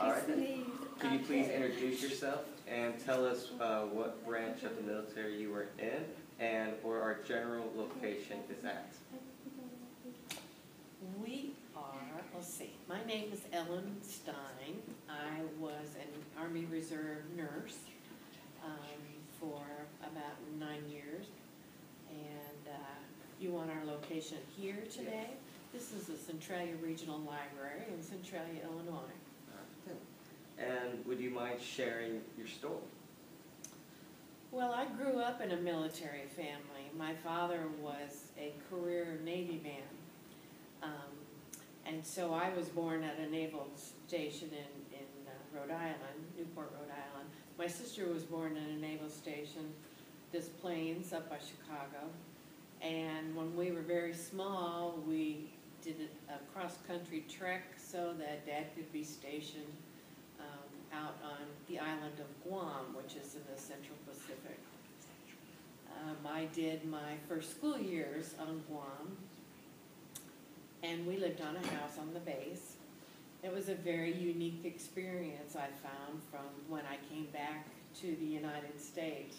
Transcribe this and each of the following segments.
All right, then. Could you please introduce yourself and tell us uh, what branch of the military you were in and where our general location is at? We are, let's see, my name is Ellen Stein. I was an Army Reserve nurse um, for about nine years. And uh, you want our location here today? This is the Centralia Regional Library in Centralia, Illinois. And would you mind sharing your story? Well, I grew up in a military family. My father was a career Navy man. Um, and so I was born at a naval station in, in uh, Rhode Island, Newport, Rhode Island. My sister was born in a naval station, Des Plaines, up by Chicago. And when we were very small, we did a, cross-country trek so that dad could be stationed out on the island of Guam, which is in the Central Pacific. Um, I did my first school years on Guam, and we lived on a house on the base. It was a very unique experience I found from when I came back to the United States.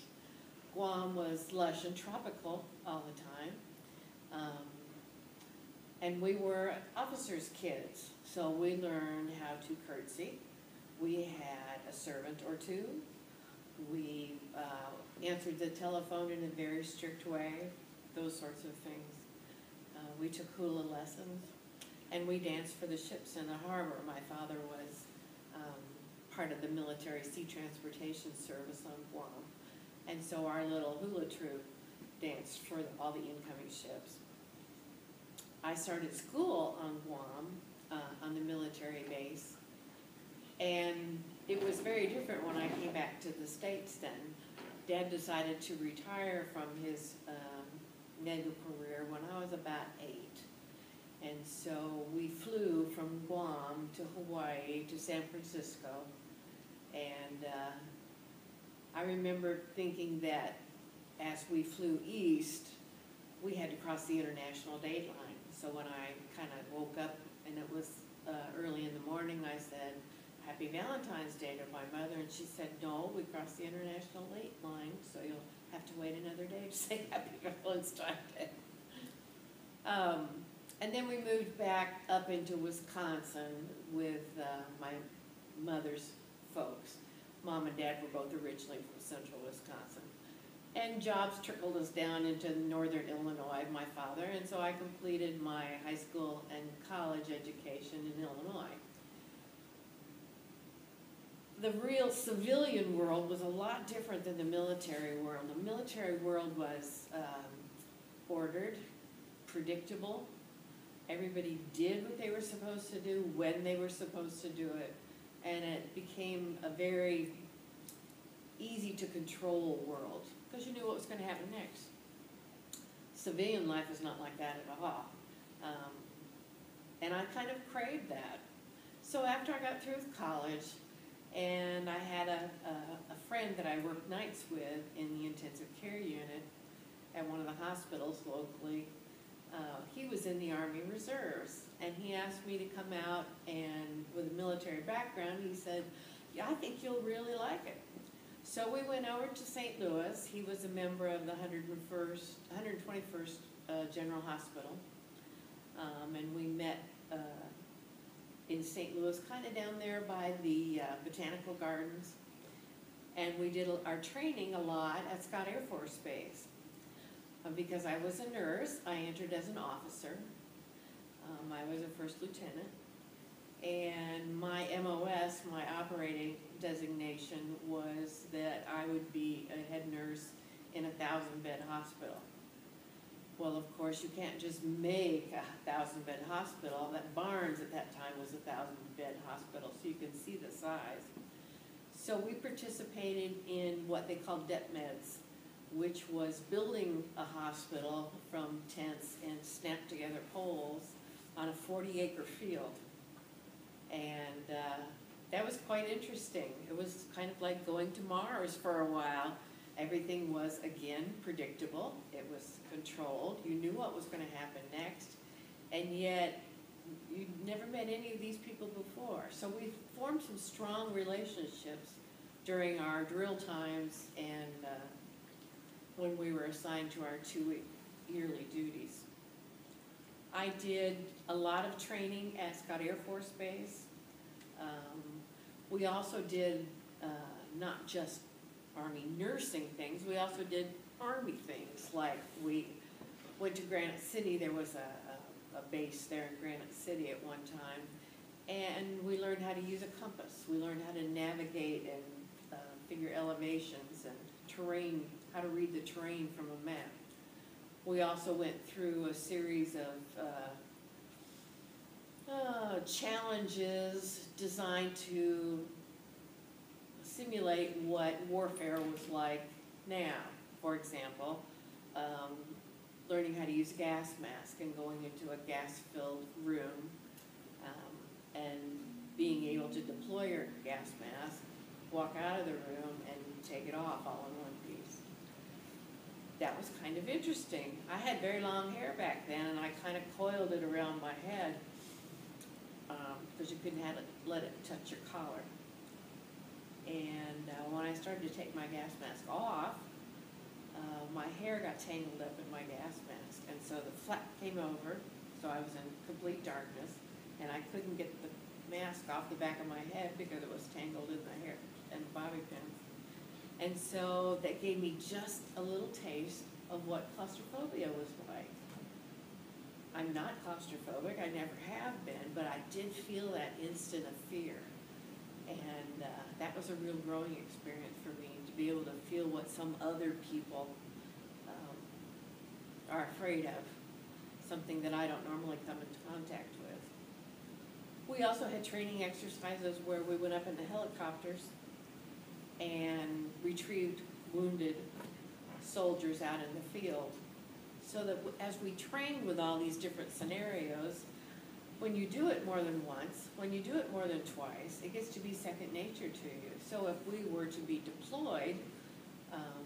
Guam was lush and tropical all the time. Um, and we were officers' kids, so we learned how to curtsy. We had a servant or two. We uh, answered the telephone in a very strict way, those sorts of things. Uh, we took hula lessons, and we danced for the ships in the harbor. My father was um, part of the military sea transportation service on Guam, and so our little hula troupe danced for all the incoming ships. I started school on Guam, uh, on the military base, and it was very different when I came back to the States then. Dad decided to retire from his um, naval career when I was about eight. And so we flew from Guam to Hawaii to San Francisco. And uh, I remember thinking that as we flew east, we had to cross the international date line. So when I kind of woke up and it was uh, early in the morning, I said, Happy Valentine's Day to my mother, and she said, no, we crossed the international line, so you'll have to wait another day to say Happy Valentine's Day. Um, and then we moved back up into Wisconsin with uh, my mother's folks. Mom and dad were both originally from central Wisconsin. And jobs trickled us down into northern Illinois, my father, and so I completed my high school and college education in Illinois. The real civilian world was a lot different than the military world. The military world was um, ordered, predictable. Everybody did what they were supposed to do, when they were supposed to do it, and it became a very easy to control world because you knew what was going to happen next. Civilian life is not like that at all. Um, and I kind of craved that. So after I got through with college, and I had a, a, a friend that I worked nights with in the intensive care unit at one of the hospitals locally. Uh, he was in the Army Reserves, and he asked me to come out and, with a military background, he said, yeah, I think you'll really like it. So we went over to St. Louis. He was a member of the 101st, 121st uh, General Hospital. Um, and we met uh, in St. Louis, kind of down there by the uh, Botanical Gardens. And we did our training a lot at Scott Air Force Base. Uh, because I was a nurse, I entered as an officer. Um, I was a first lieutenant. And my MOS, my operating designation, was that I would be a head nurse in a thousand bed hospital. Well, of course, you can't just make a thousand bed hospital. That Barnes at that time was a thousand bed hospital, so you can see the size. So we participated in what they called DEPMEDS, which was building a hospital from tents and snapped together poles on a 40 acre field. And uh, that was quite interesting. It was kind of like going to Mars for a while. Everything was, again, predictable. It was controlled. You knew what was going to happen next. And yet, you'd never met any of these people before. So we formed some strong relationships during our drill times and uh, when we were assigned to our two yearly duties. I did a lot of training at Scott Air Force Base. Um, We also did uh, not just Army nursing things, we also did Army things, like we went to Granite City, there was a, a, a base there in Granite City at one time, and we learned how to use a compass, we learned how to navigate and uh, figure elevations and terrain, how to read the terrain from a map. We also went through a series of uh, uh, challenges designed to simulate what warfare was like now. For example, um, learning how to use a gas mask and going into a gas-filled room, um, and being able to deploy your gas mask, walk out of the room, and take it off all in one piece. That was kind of interesting. I had very long hair back then, and I kind of coiled it around my head, because you couldn't have it, let it touch your collar. And uh, when I started to take my gas mask off, uh, my hair got tangled up in my gas mask, and so the flap came over, so I was in complete darkness, and I couldn't get the mask off the back of my head because it was tangled in the hair and bobby pins. And so that gave me just a little taste of what claustrophobia was like. I'm not claustrophobic, I never have been, but I did feel that instant of fear. And uh, that was a real growing experience for me, to be able to feel what some other people um, are afraid of, something that I don't normally come into contact with. We also had training exercises where we went up in the helicopters and retrieved wounded soldiers out in the field. So that as we trained with all these different scenarios, when you do it more than once, when you do it more than twice, it gets to be second nature to you. So if we were to be deployed, um,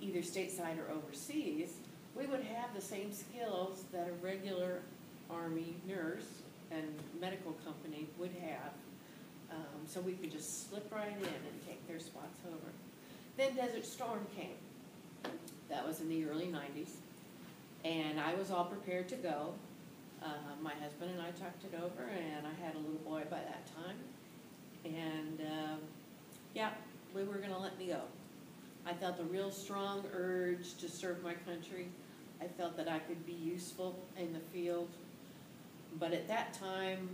either stateside or overseas, we would have the same skills that a regular Army nurse and medical company would have. Um, so we could just slip right in and take their spots over. Then Desert Storm came. That was in the early nineties. And I was all prepared to go. Uh, my husband and I talked it over and I had a little boy by that time. And, um, yeah, we were gonna let me go. I felt a real strong urge to serve my country. I felt that I could be useful in the field. But at that time,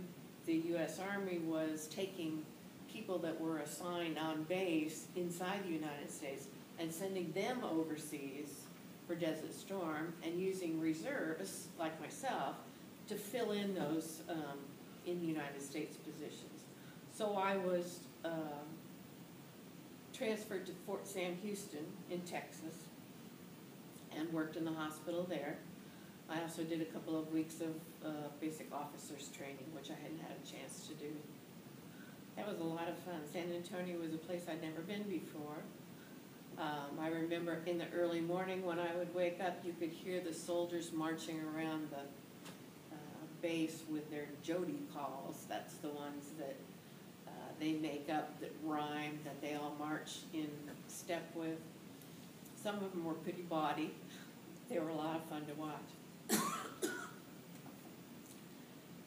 the US Army was taking people that were assigned on base inside the United States and sending them overseas for Desert Storm and using reservists, like myself, to fill in those, um, in the United States positions. So I was, um, transferred to Fort Sam Houston in Texas and worked in the hospital there. I also did a couple of weeks of uh, basic officers training, which I hadn't had a chance to do. That was a lot of fun. San Antonio was a place I'd never been before. Um, I remember in the early morning when I would wake up, you could hear the soldiers marching around the uh, base with their Jody calls. That's the ones that uh, they make up that rhyme, that they all march in step with. Some of them were pretty bawdy. They were a lot of fun to watch.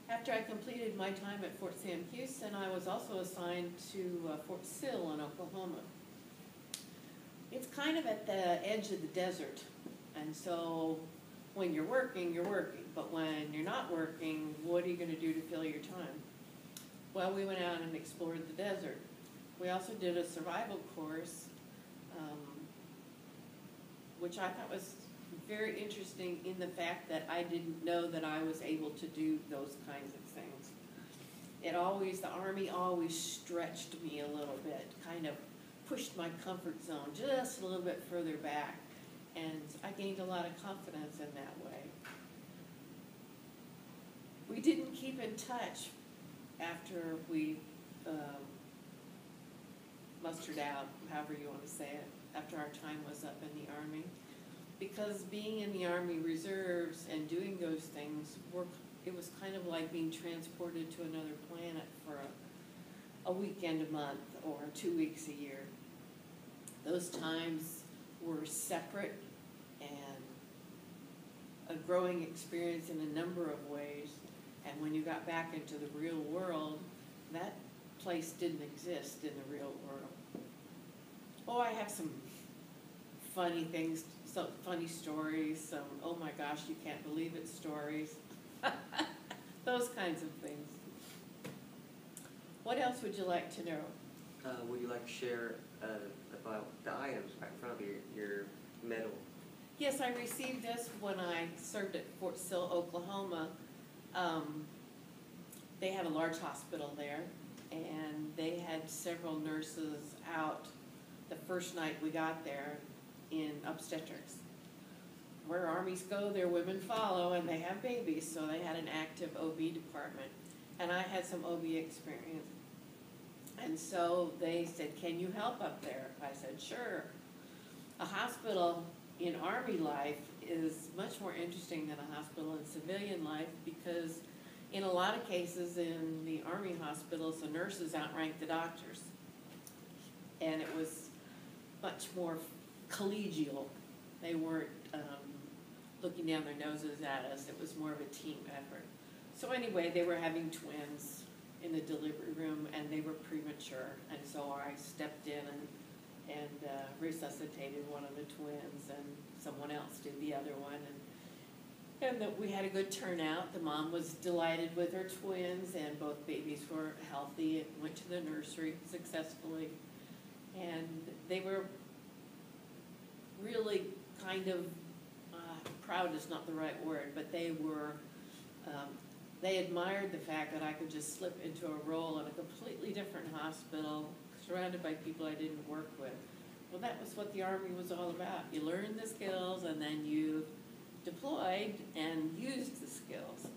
After I completed my time at Fort Sam Houston, I was also assigned to uh, Fort Sill in Oklahoma. It's kind of at the edge of the desert, and so when you're working, you're working, but when you're not working, what are you gonna do to fill your time? Well, we went out and explored the desert. We also did a survival course, um, which I thought was very interesting in the fact that I didn't know that I was able to do those kinds of things. It always, the Army always stretched me a little bit, kind of pushed my comfort zone just a little bit further back. And I gained a lot of confidence in that way. We didn't keep in touch after we um, mustered out, however you want to say it, after our time was up in the Army because being in the Army Reserves and doing those things, were, it was kind of like being transported to another planet for a, a weekend a month or two weeks a year. Those times were separate and a growing experience in a number of ways. And when you got back into the real world, that place didn't exist in the real world. Oh, I have some funny things, some funny stories, some, oh my gosh, you can't believe it stories. Those kinds of things. What else would you like to know? Uh, would you like to share uh, about the items right in front of you, your medal? Yes, I received this when I served at Fort Sill, Oklahoma. Um, they have a large hospital there, and they had several nurses out the first night we got there in obstetrics. Where armies go, their women follow, and they have babies, so they had an active OB department. And I had some OB experience. And so they said, Can you help up there? I said, Sure. A hospital in Army life is much more interesting than a hospital in civilian life because, in a lot of cases in the Army hospitals, the nurses outrank the doctors. And it was much more collegial. They weren't um, looking down their noses at us, it was more of a team effort. So, anyway, they were having twins in the delivery room and they were premature. And so I stepped in and and uh, resuscitated one of the twins, and someone else did the other one, and and that we had a good turnout. The mom was delighted with her twins, and both babies were healthy. and went to the nursery successfully, and they were really kind of uh, proud is not the right word, but they were. Um, they admired the fact that I could just slip into a role in a completely different hospital surrounded by people I didn't work with. Well, that was what the Army was all about. You learned the skills and then you deployed and used the skills.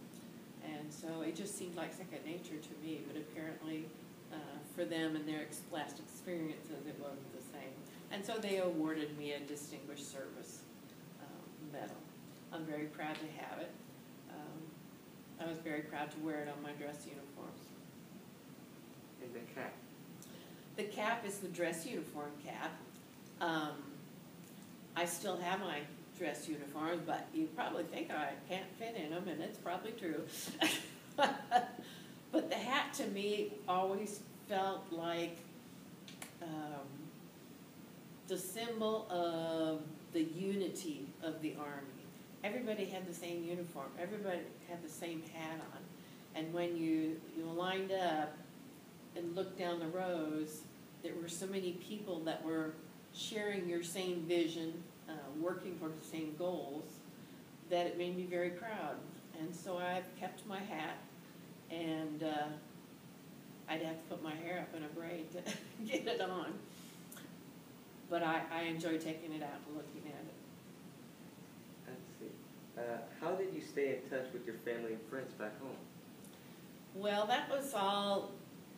And so it just seemed like second nature to me, but apparently uh, for them and their last experiences, it wasn't the same. And so they awarded me a Distinguished Service um, Medal. I'm very proud to have it. I was very proud to wear it on my dress uniforms. And the cap. The cap is the dress uniform cap. Um, I still have my dress uniforms, but you probably think I can't fit in them, and it's probably true. but the hat to me always felt like um, the symbol of the unity of the Army. Everybody had the same uniform, everybody had the same hat on. And when you, you lined up and looked down the rows, there were so many people that were sharing your same vision, uh, working for the same goals, that it made me very proud. And so I've kept my hat, and uh, I'd have to put my hair up in a braid to get it on. But I, I enjoy taking it out and looking at it. Let's see. Uh, how did you stay in touch with your family and friends back home? Well, that was all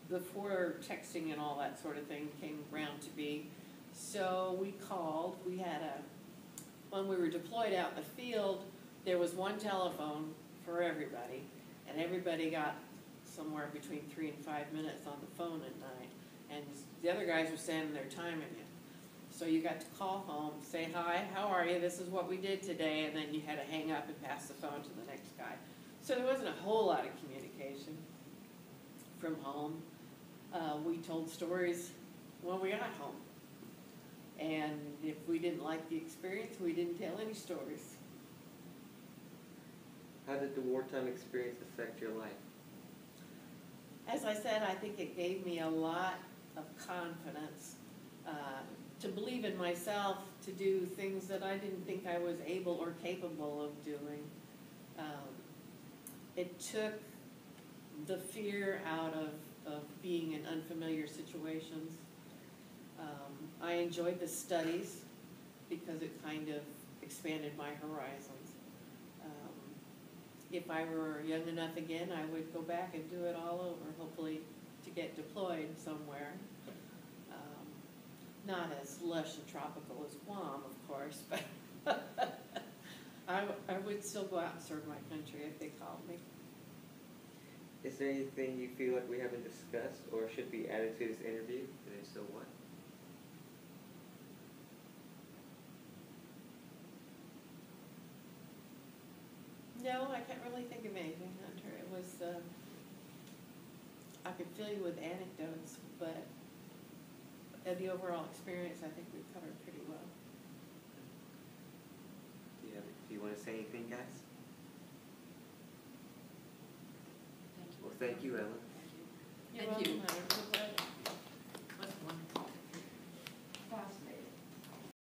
before texting and all that sort of thing came around to be. So we called, we had a, when we were deployed out in the field, there was one telephone for everybody, and everybody got somewhere between three and five minutes on the phone at night. And the other guys were sending their time in it. So you got to call home, say, hi, how are you, this is what we did today, and then you had to hang up and pass the phone to the next guy. So there wasn't a whole lot of communication from home. Uh, we told stories when we got home. And if we didn't like the experience, we didn't tell any stories. How did the wartime experience affect your life? As I said, I think it gave me a lot of confidence uh, to believe in myself to do things that I didn't think I was able or capable of doing. Um, it took the fear out of, of being in unfamiliar situations. Um, I enjoyed the studies because it kind of expanded my horizons. Um, if I were young enough again, I would go back and do it all over, hopefully to get deployed somewhere. Not as lush and tropical as Guam, of course, but I, I would still go out and serve my country if they called me. Is there anything you feel like we haven't discussed or should be added to this interview? And if so, what? No, I can't really think of anything, Hunter. It was, uh, I could fill you with anecdotes, but uh, the overall experience, I think we've covered pretty well. Do you have, do you wanna say anything, guys? Thank you. Well, thank you, Ellen. You're Thank you. welcome, Hunter. Good luck. What's